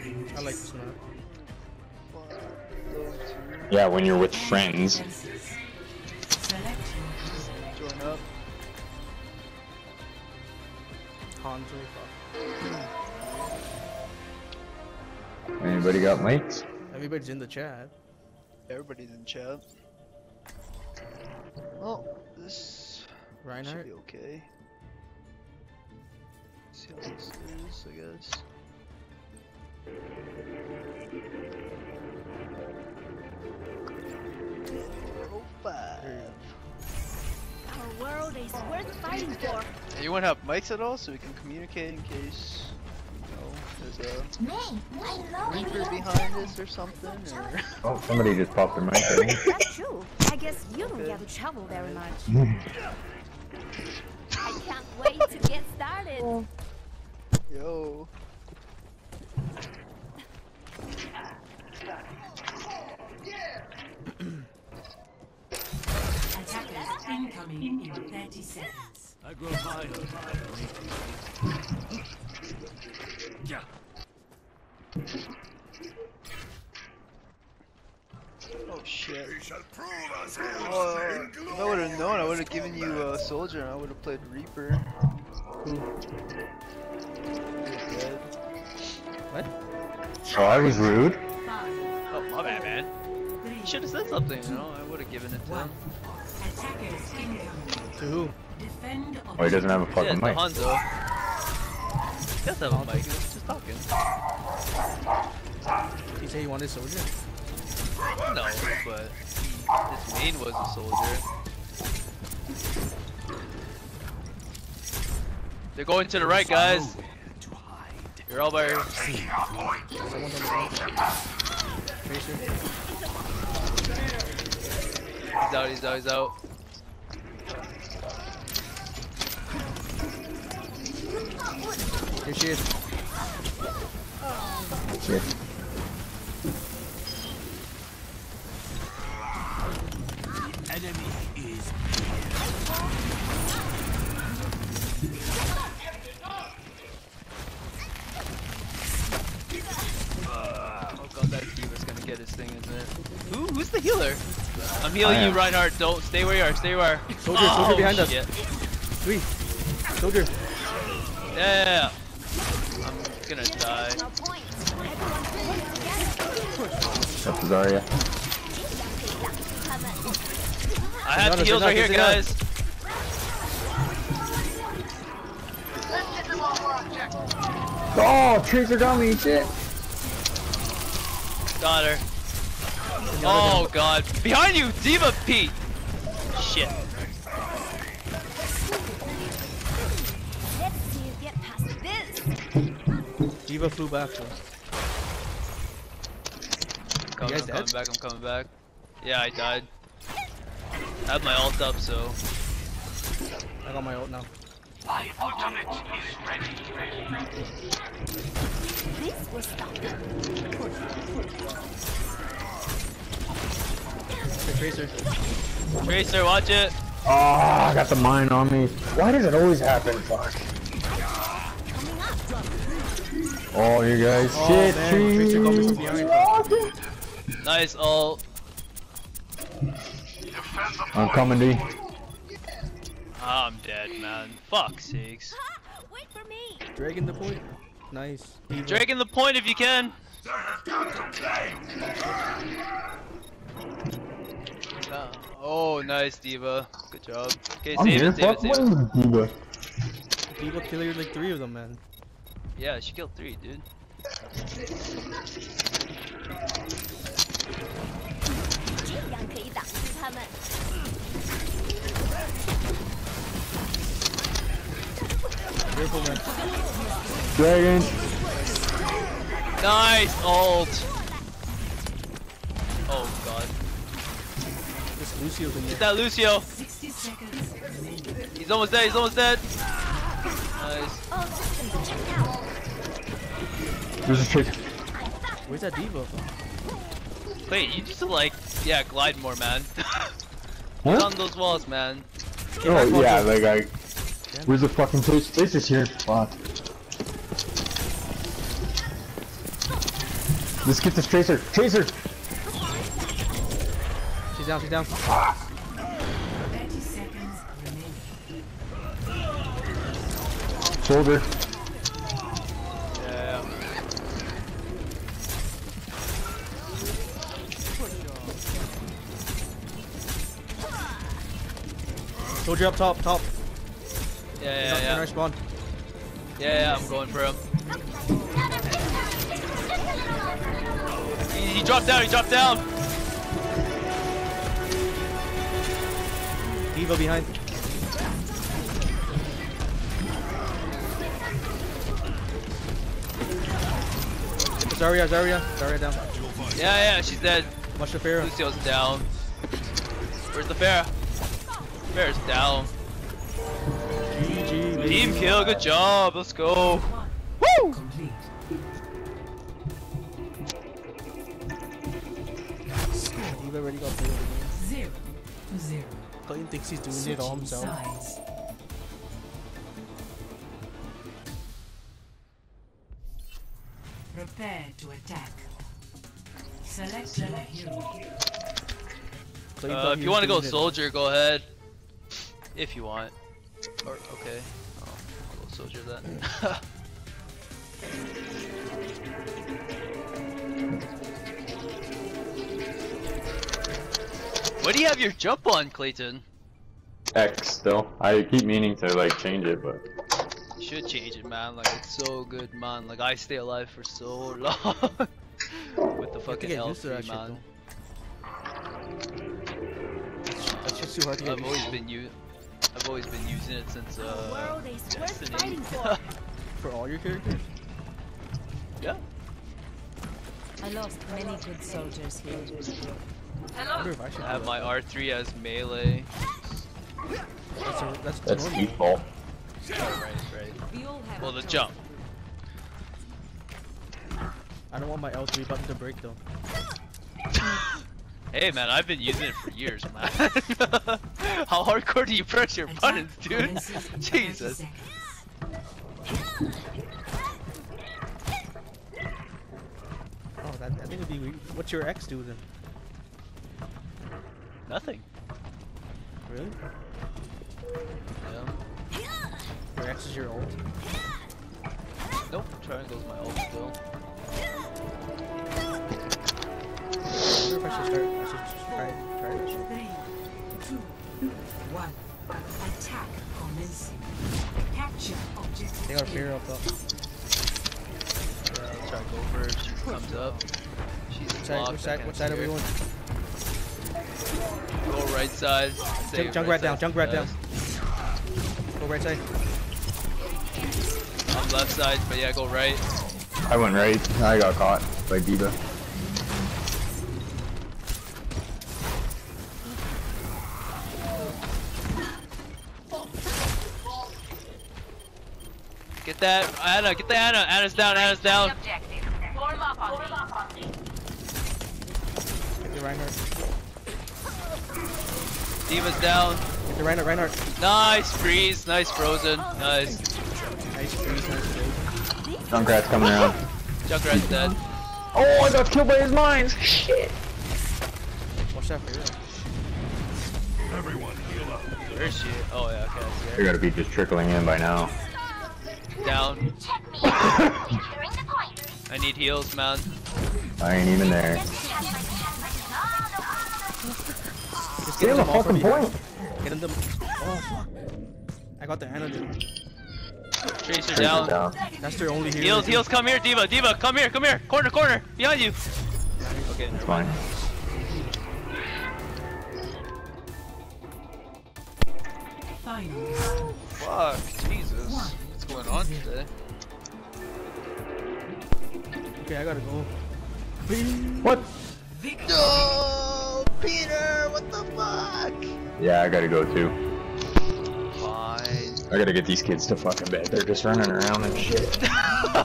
I like this map. Yeah, when you're with friends. Join up. Hanzo. Anybody got mics? Everybody's in the chat. Everybody's in chat. Well, this should be okay. See how this is, I guess. Oh, five. Our world is worth fighting for. Anyone have mics at all so we can communicate in case you know there's a reaper behind us or something? Or Oh, somebody just popped their mic. I think. That's true. I guess you don't get to travel very much. I can't wait to get started. yo, incoming in 30 seconds. I grow tired. oh shit. Oh, if I would have known, I would have given you a soldier and I would have played Reaper. Dead. What? Oh, I was rude. Oh, my bad, man. three, Should have said something, you know? I would have given it to him. Attackers incoming. To who? Defend Oh, he doesn't have a Yeah, fucking it's the mic. Hanzo. He does have a mic, he was just talking. He said he wanted a soldier? No, but his main was a soldier. They're going to the right, guys. You're all by. Someone's on the right. He's out. He's out. He's out. Here she is. Shit. Enemy is Oh god, that D.Va's gonna get his thing, isn't it? Who? Who's the healer? I'm healing you, am. Reinhardt. Don't stay where you are. Stay where. you are. Soldier, soldier Oh, behind us. Oh, shit. Three. Soldier. Yeah. I'm gonna die. No point. Everyone pull together. That's Zarya. I have the heals right here, guys. Oh, Tracer got me. Shit. Got her. Oh god. Behind you, D.Va Pete. Shit. D.Va flew back to us. I'm coming, guys I'm coming dead? back, I'm coming back. Yeah, I died. I have my ult up, so. I got my ult now. my ultimate is ready. This will stop them. The Tracer. Tracer, watch it. Oh, I got the mine on me. Why does it always happen? Fuck. Oh, you guys. Oh, Shit, man. Tracer got me from behind. Nice ult. I'm coming, D. Ah, I'm dead, man. Fuck sakes. Wait for me. Dragging the point. Nice. D.Va. Dragging the point if you can. Oh, nice, D.Va. Good job. Okay, I'm save here. it, save it, save it. D.Va. D.Va killed like three of them, man. Yeah, she killed three, dude. Dragon. Nice ult. Oh god. Get that Lucio. He's almost dead. He's almost dead. Nice. There's a trick. Where's that D.Va from? Wait, you just like, yeah, glide more, man. Get Huh? on those walls, man. Oh, yeah, like I. Where's the fucking place? Place is here. Fuck. Let's get this tracer. Tracer! She's down, she's down. 30 seconds remaining. Shoulder. Soldier up top, top. Yeah, yeah, in yeah. our spawn. Yeah, yeah, I'm going for him. He, he dropped down, he dropped down! D.Va behind. Zarya, Zarya, Zarya down. Yeah, yeah, she's dead. Watch the Pharah. Lucio's down. Where's the Pharah? Pharah's down. GG. Team kill, good job, let's go. Complete. D.Va already got played again. Zero to zero. Clayton thinks he's doing it all Switching himself. sides. Prepare to attack. Select your hero. Uh, if you want to go soldier, go ahead. If you want. Or, okay. Oh, I'll go soldier then. what do you have your jump on, Clayton? X still. I keep meaning to like change it, but You should change it, man. Like, it's so good, man. Like, I stay alive for so long. With the You have to fucking get used L3, man. though. That's just too hard to get I've always been u- I've always been using it since uh World is worth Destiny. fighting for. For all your characters? yeah. I lost many good soldiers here. I wonder if I should I have my R3 as melee. That's, a, that's, that's normal. default. Right, right. We all have Well, the jump. I don't want my L3 button to break though. Hey man, I've been using it for years, man. How hardcore do you press your buttons, dude? commences in 30 Jesus. Oh, that, I think it'd be weird. What's your X do then? Nothing. Really? Yeah. Your X is your ult? Nope. Triangle's my ult still. If I should start. I should try, try that. Three, two, one. Attack commencing. Capture objective. They got a A. fear up top. Yeah, try to go for her if she comes up. She's Which side, which side, which side are we her. going? Go right side. Save Junk right rat down, side. Junkrat down. Go right side. I'm left side, but yeah, go right. I went right. I got caught by Diva. That, Ana, get the Ana. Ana's down, Ana's down. Objective. Form up on me. Get the Reinhardt. D.Va's down. Get the Reinhardt, Reinhardt. Nice freeze, nice frozen, nice. Nice freeze, nice freeze. Junkrat's coming around. Junkrat's dead. Oh, I got killed by his mines. Shit. Watch that fear. Everyone heal up. Where is she? Oh yeah, okay, I see They gotta be just trickling in by now. Her. Down. Check me. Securing the point. I need heals, man. I ain't even there. Just Get get the them all from fucking point. Get them. Oh. I got the Ana dude. Tracer Tracer down. down. That's their only hero. Heals, heals, come here, D.Va, D.Va, come here, come here. Corner, corner, behind you. Okay, It's fine. Final. Fuck, Jesus. What's going on today? Okay, I gotta go. What? No, Peter, what the fuck? Yeah, I gotta go too. Fine. I gotta get these kids to fucking bed. They're just running around and shit.